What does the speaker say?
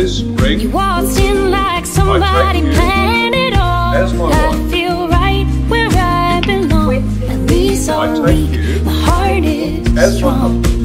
This ring You waltzed in like somebody planned it all. as my I wife. feel right where I belong. At least I I'm take weak, you my heart is as strong.